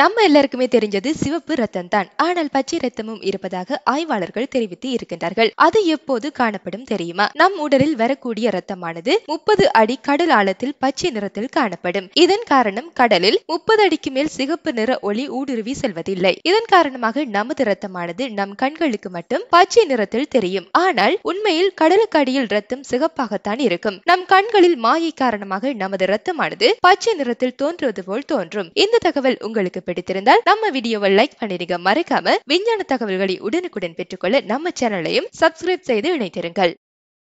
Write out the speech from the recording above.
நம்ம எல்லாருக்குமே தெரிஞ்சது சிவப்பு ரத்தம் தான் ஆனால் பச்சை ரத்தமும் இருப்பதாக ஆய்வாளர்கள் தெரிவித்து இருக்கின்றார்கள். அது எப்போது காணப்படும் தெரியுமா? நம் உடலில் வரக்கூடிய ரத்தமானது முப்பது அடி கடல் ஆழத்தில் பச்சை நிறத்தில் காணப்படும். இதன் காரணம் கடலில் முப்பது அடிக்கு மேல் சிகப்பு நிற ஒளி ஊடுருவி செல்வதில்லை. இதன் காரணமாக நமது ரத்தமானது நம் கண்களுக்கு மட்டும் பச்சை நிறத்தில் தெரியும். ஆனால் உண்மையில் கடலுக்கு அடியில் ரத்தம் சிகப்பாகத்தான் இருக்கும். நம் கண்களில் மாயை காரணமாக நமது ரத்தமானது பச்சை நிறத்தில் தோன்றுவது போல் தோன்றும். இந்த தகவல் உங்களுக்கு பிடித்திருந்தால் நம்ம வீடியோவை லைக் பண்ணிடுங்க. மறக்காம விஞ்ஞான தகவல்களை உடனுக்குடன் பெற்றுக்கொள்ள நம்ம சேனலையும் சப்ஸ்கிரைப் செய்து இணைத்திருங்கள்